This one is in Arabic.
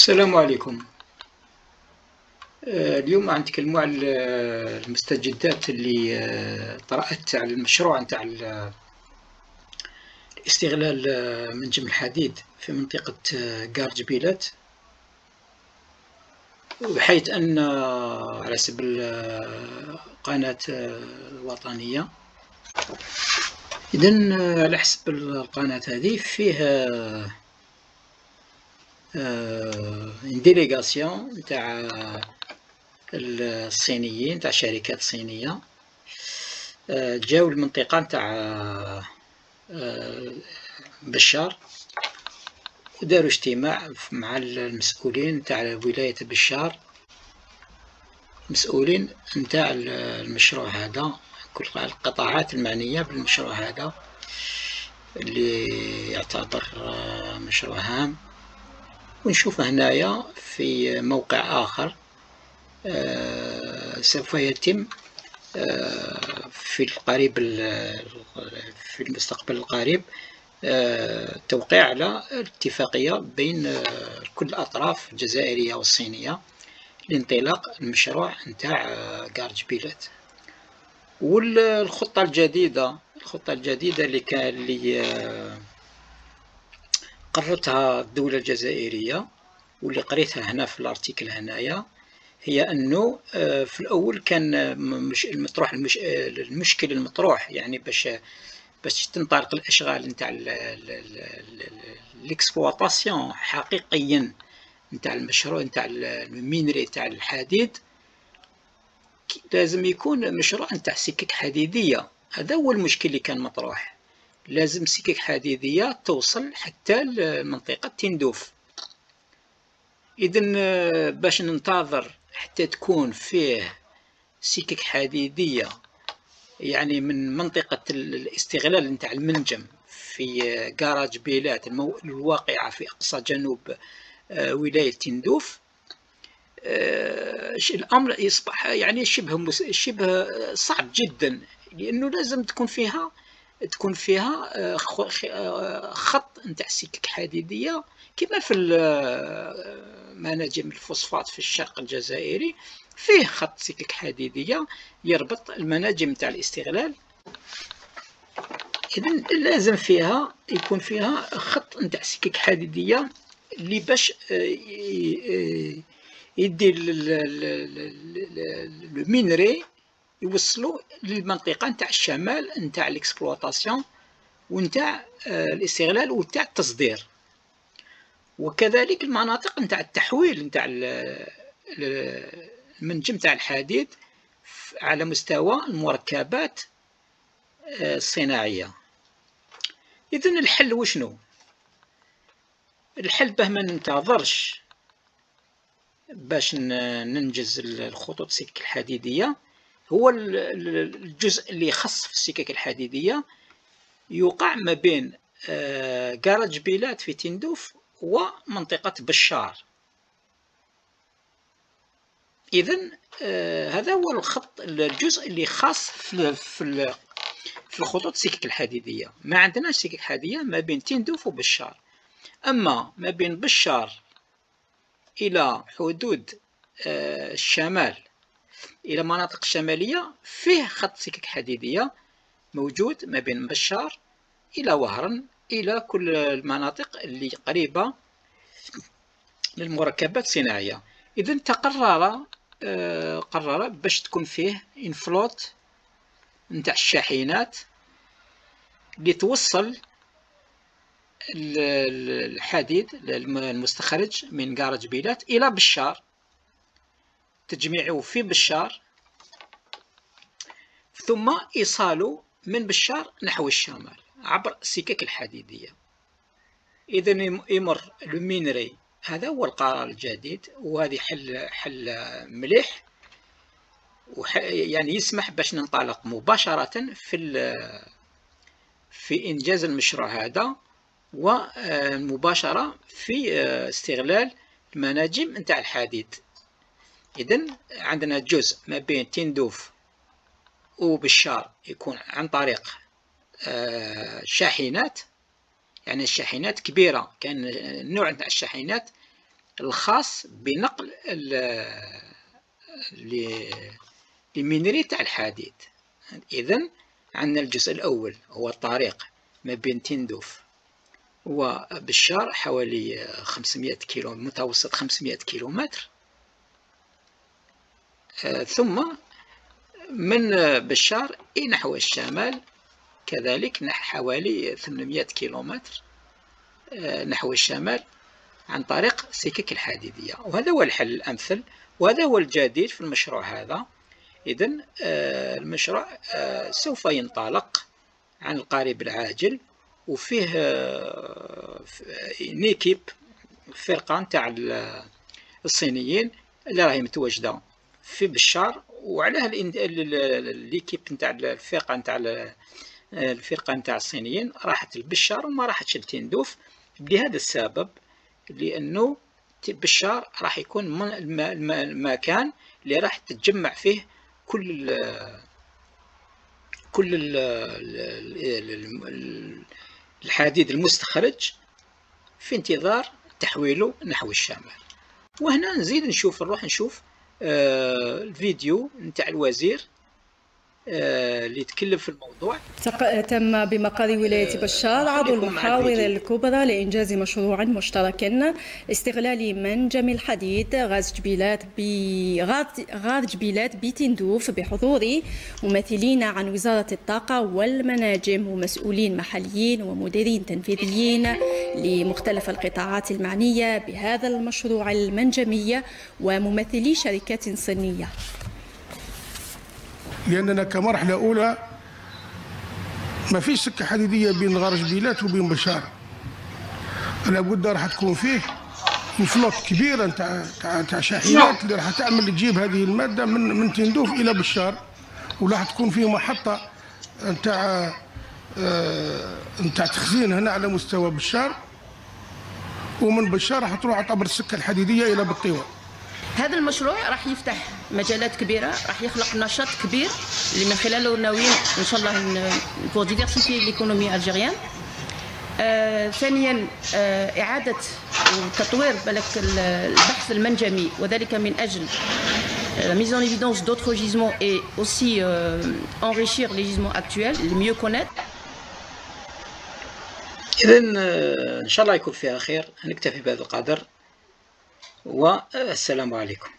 السلام عليكم. آه، اليوم غنتكلموا على المستجدات اللي آه، طرأت على المشروع استغلال آه، منجم الحديد في منطقة كار بيلات بحيث أن على حسب القناة الوطنية إذن على حسب القناة هذه فيه une délégation تاع الصينيين تاع شركات صينية. جاو المنطقة تاع بشار. وداروا اجتماع مع المسؤولين تاع ولاية بشار. مسؤولين نتاع المشروع هذا كل القطاعات المعنية بالمشروع هذا اللي يعتبر مشروع هام. ونشوف هنايا في موقع آخر. آه، سوف يتم آه، في القريب في المستقبل القريب آه، توقيع على اتفاقية بين كل الأطراف الجزائرية والصينية لانطلاق المشروع نتاع كارج بيلات. والخطة الجديدة الخطة الجديدة اللي كان اللي قررتها الدولة الجزائرية واللي قريتها هنا في ال article هنايا هي أنه آه، في الأول كان مش المطروح المش المشكل المطروح يعني باش باش تنطلق الأشغال نتاع ال exploitation حقيقيا نتاع المشروع نتاع ال minerai تاع الحديد لازم يكون مشروع نتاع سكك حديدية. هذا هو المشكل اللي كان مطروح. لازم سكك حديدية توصل حتى لمنطقة تندوف. إذا آه، باش ننتظر حتى تكون فيه سكك حديدية يعني من منطقة الاستغلال نتاع المنجم في كراج آه، بيلات الواقعة في أقصى جنوب آه، ولاية تندوف الأمر يصبح يعني شبه شبه صعب جدا لأنه لازم تكون فيها تكون فيها آه، آه، خط نتاع سكك حديديه كما في آه، مناجم الفوسفات في الشرق الجزائري فيه خط سكك حديديه يربط المناجم نتاع الاستغلال اذا لازم فيها يكون فيها خط نتاع سكك حديديه اللي باش يدي ال minerai يوصلوا للمنطقة نتاع الشمال نتاع ال exploitation ونتاع آه، الاستغلال ونتاع التصدير. وكذلك المناطق نتاع التحويل نتاع المنجم تاع الحديد على مستوى المركبات آه، الصناعية. اذا الحل وشنو؟ الحل باه ما ننتظرش باش ننجز الخطوط سلك الحديدية. هو الجزء اللي يخص في السكك الحديدية. يوقع ما بين كراج آه، بيلات في تندوف ومنطقة بشار. إذا آه، هذا هو الخط الجزء اللي خاص في في في الخطوط السكك الحديدية. ما عندناش سكك حديدية ما بين تندوف وبشار. أما ما بين بشار إلى حدود آه، الشمال إلى مناطق الشمالية فيه خط سكك حديدية موجود ما بين بشار إلى وهران إلى كل المناطق اللي قريبة للمركبات الصناعية. إذا تقرر آه، قرر باش تكون فيه انفلوت نتاع الشاحنات اللي توصل الحديد المستخرج من غار جبيلات إلى بشار. تجميعه في بشار ثم إيصاله من بشار نحو الشمال عبر السكك الحديدية. إذا يمر ال minerai هذا هو القرار الجديد وهذه حل حل مليح يعني يسمح باش ننطلق مباشرة في في إنجاز المشروع هذا ومباشرة في استغلال المناجم نتاع الحديد. إذا عندنا جزء ما بين تندوف وبشار يكون عن طريق آه، شاحنات. يعني الشاحنات كبيرة كان النوع نتاع الشاحنات الخاص بنقل المينري تاع الحديد. إذا عندنا الجزء الأول هو الطريق ما بين تندوف وبشار حوالي 500 كيلو متوسط 500 كيلومتر. ثم من بشار نحو الشمال كذلك نحو حوالي 800 كيلومتر آه، نحو الشمال عن طريق السكك الحديدية. وهذا هو الحل الأمثل وهذا هو الجديد في المشروع هذا. إذا آه، المشروع آه، سوف ينطلق عن القريب العاجل وفيه نيكيب فرقة نتاع الصينيين اللي راهي متواجدة في بشار وعلاه ليكيب نتاع الفرقة نتاع الفرقة نتاع الصينيين راحت لبشار وما راحتش لتندوف لهذا السبب لأنه بشار راح يكون المكان اللي راح تتجمع فيه كل كل ال الحديد المستخرج في انتظار تحويله نحو الشمال. وهنا نزيد نشوف نروح نشوف الفيديو نتاع الوزير. آه، اللي يتكلم في الموضوع. تم بمقر ولاية آه، بشار عضو المحاور الكبرى لإنجاز مشروع مشترك استغلال منجم الحديد غاز جبيلات غاز جبيلات بتندوف بحضور ممثلين عن وزارة الطاقة والمناجم ومسؤولين محليين ومديرين تنفيذيين لمختلف القطاعات المعنية بهذا المشروع المنجمي وممثلي شركات صينية. لأننا كمرحلة أولى ما فيش سكة حديدية بين غرج بيلات وبين بشار لابد راح تكون فيه فلوت كبيرة نتاع تاع شاحنات اللي راح تعمل تجيب هذه المادة من من تندوف إلى بشار. وراح تكون فيه محطة نتاع نتاع تخزين هنا على مستوى بشار. ومن بشار راح تروح عبر السكة الحديدية إلى بطيوة هذا المشروع راح يفتح مجالات كبيرة راح يخلق نشاط كبير اللي من خلاله ناويين إن شاء الله pour diversifier l'économie algérienne آه ثانيا آه إعادة وتطوير بالك البحث المنجمي وذلك من أجل la mise en évidence d'autres gisements et aussi euh, enrichir les gisements actuels, les mieux connaître. إذا إن شاء الله يكون فيها خير. نكتفي بهذا القدر. والسلام عليكم.